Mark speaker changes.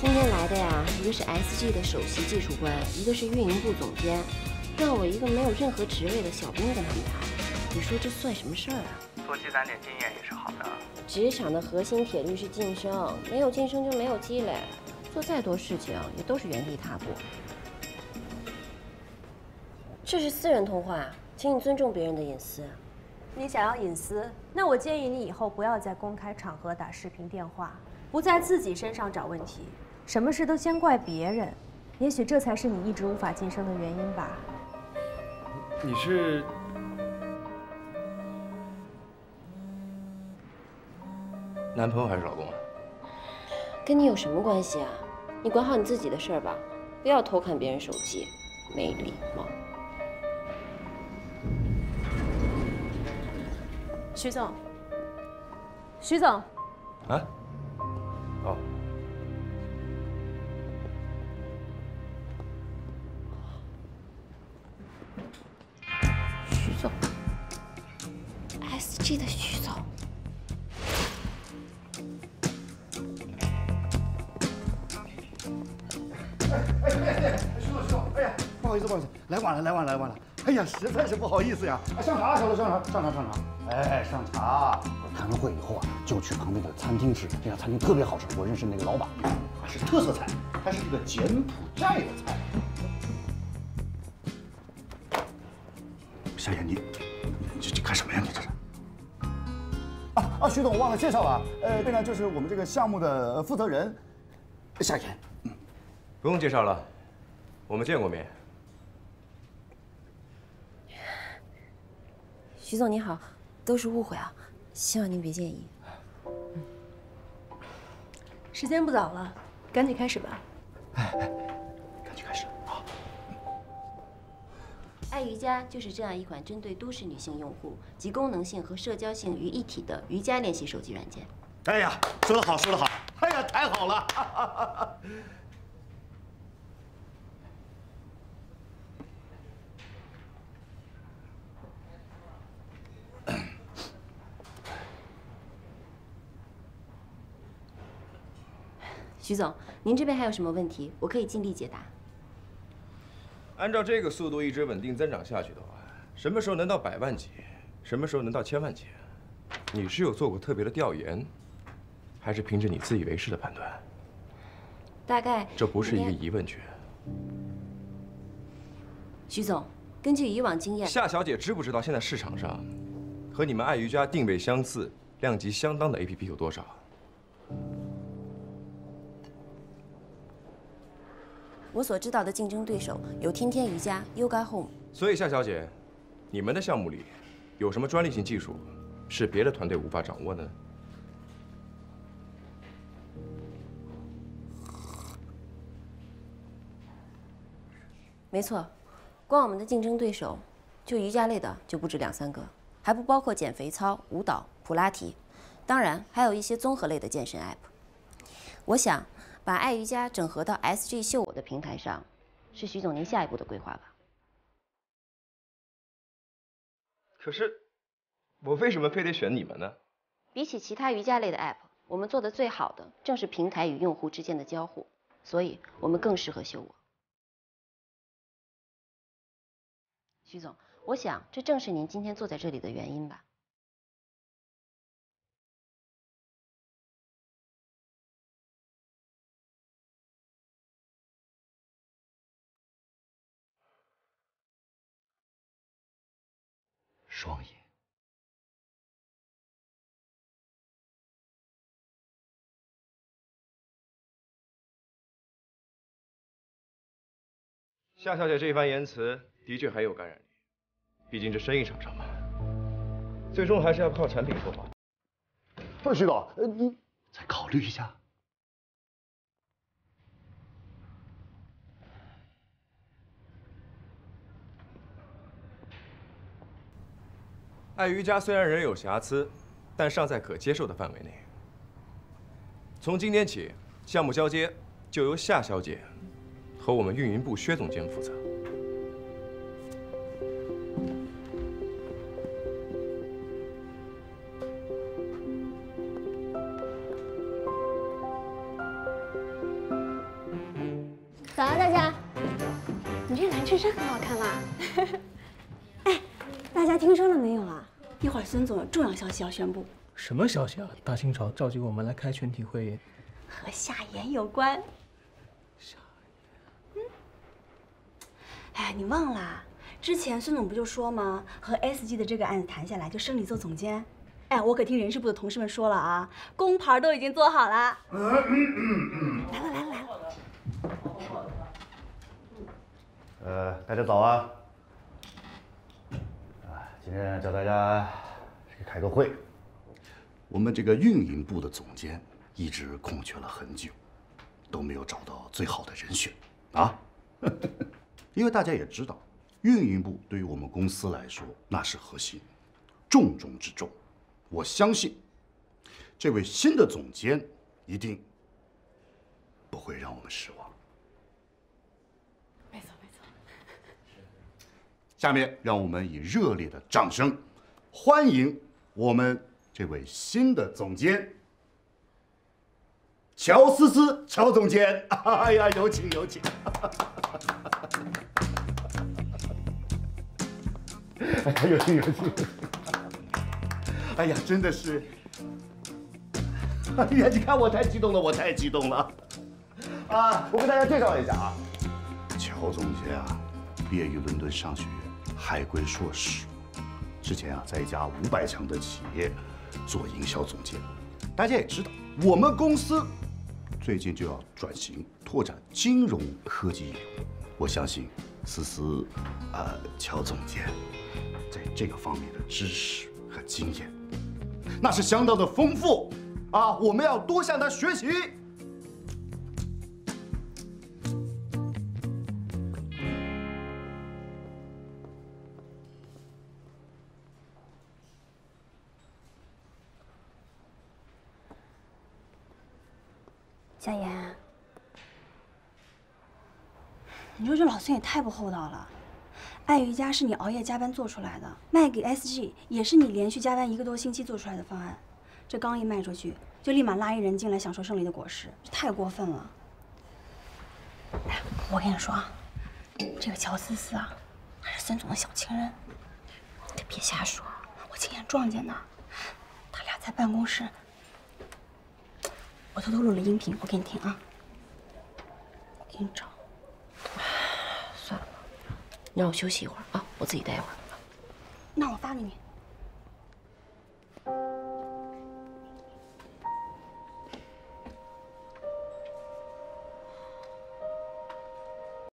Speaker 1: 今天来的呀，一个是 SG 的首席技术官，一个是运营部总监，让我一个没有任何职位的小兵跟他们谈，你说这算什么事儿啊？
Speaker 2: 多积攒点经验也是好的。
Speaker 1: 职场的核心铁律是晋升，没有晋升就没有积累，做再多事情也都是原地踏步。这是私人通话，请你尊重别人的隐私。
Speaker 3: 你想要隐私，那我建议你以后不要在公开场合打视频电话，不在自己身上找问题，什么事都先怪别人，也许这才是你一直无法晋升的原因吧。
Speaker 4: 你是？男朋友还是老公啊？
Speaker 1: 跟你有什么关系啊？你管好你自己的事儿吧，不要偷看别人手机，没礼貌。
Speaker 3: 徐总，徐总，
Speaker 4: 啊？哦，
Speaker 1: 记得徐总。
Speaker 5: 哎哎，徐总徐总，哎呀，不好意思不好意思，来晚了来晚了来晚了，哎呀，实在是不好意思呀。上茶，小罗上茶上茶上茶。哎哎，上茶。我开完会以后啊，就去旁边的餐厅吃，这家餐厅特别好吃，我认识那个老板，是特色菜，它是这个柬埔寨的菜。夏言，你你这这干什么呀？你这是？啊啊，徐总，我忘了介绍了，呃，这呢就是我们这个项目的负责人，夏言。
Speaker 4: 不用介绍了，我们见过面。
Speaker 1: 徐总你好，都是误会啊，希望您别介意。
Speaker 3: 时间不早了，赶紧开始吧。
Speaker 5: 哎哎，
Speaker 1: 爱瑜伽就是这样一款针对都市女性用户集功能性和社交性于一体的瑜伽练习手机软件。
Speaker 5: 哎呀，说得好，说得好！哎呀，太好了！
Speaker 1: 徐总，您这边还有什么问题？我可以尽力解答。
Speaker 4: 按照这个速度一直稳定增长下去的话，什么时候能到百万级？什么时候能到千万级？你是有做过特别的调研，还是凭着你自以为是的判断？
Speaker 1: 大概
Speaker 4: 这不是一个疑问句。
Speaker 1: 徐总，根据以往经验，
Speaker 4: 夏小姐知不知道现在市场上和你们爱瑜伽定位相似、量级相当的 APP 有多少？
Speaker 1: 我所知道的竞争对手有天天瑜伽、Yoga Home。
Speaker 4: 所以夏小姐，你们的项目里有什么专利性技术是别的团队无法掌握的呢？
Speaker 1: 没错，光我们的竞争对手，就瑜伽类的就不止两三个，还不包括减肥操、舞蹈、普拉提，当然还有一些综合类的健身 App。我想。把爱瑜伽整合到 SG 秀我的平台上，是徐总您下一步的规划吧？
Speaker 4: 可是，我为什么非得选你们呢？
Speaker 1: 比起其他瑜伽类的 App，我们做的最好的正是平台与用户之间的交互，所以我们更适合秀我。徐总，我想这正是您今天坐在这里的原因吧。
Speaker 5: 双眼。
Speaker 4: 夏小姐这一番言辞的确很有感染力，毕竟这生意场上嘛，最终还是要靠产品说话。
Speaker 5: 不是徐总，呃，你再考虑一下。
Speaker 4: 艾瑜伽虽然仍有瑕疵但尚在可接受的范围内。从今天起项目交接就由夏小姐和我们运营部薛总监负责。早啊大家。
Speaker 6: 你这蓝衬衫很好看嘛 哎大家听说了没有啊？一会儿孙总有重要消息要宣布，
Speaker 7: 什么消息啊？大清朝召集我们来开全体会议，
Speaker 6: 和夏言有关。夏言？嗯。哎，你忘了？之前孙总不就说吗？和 SG 的这个案子谈下来，就升你做总监。哎，我可听人事部的同事们说了啊，工牌都已经做好了。来了来了来了。
Speaker 5: 呃，大家早啊！今天叫大家开个会。我们这个运营部的总监一直空缺了很久，都没有找到最好的人选啊。因为大家也知道，运营部对于我们公司来说那是核心，重中之重。我相信，这位新的总监一定不会让我们失望。
Speaker 6: 没错没错。
Speaker 5: 下面让我们以热烈的掌声，欢迎我们这位新的总监乔思思，乔总监。哎呀，有请有请。哎呀，有请有请。哎呀，真的是！哎呀，你看我太激动了，我太激动了！啊，我给大家介绍一下啊，乔总监啊，毕业于伦敦商学院海归硕士，之前啊在一家五百强的企业做营销总监。大家也知道，我们公司最近就要转型拓展金融科技业务，我相信思思，呃，乔总监在这个方面的知识和经验。那是相当的丰富啊！我们要多向他学习。
Speaker 6: 夏言，你说这老孙也太不厚道了。爱瑜伽是你熬夜加班做出来的，卖给 SG 也是你连续加班一个多星期做出来的方案。这刚一卖出去，就立马拉一人进来享受胜利的果实，这太过分了。哎，我跟你说啊，这个乔思思啊，还是孙总的小情人。你可别瞎说，我亲眼撞见的，他俩在办公室，我偷偷录了音频，我给你听啊。我给你找。
Speaker 1: 算了你让我休息一会儿啊，我自己待一会儿。
Speaker 6: 那我发给你。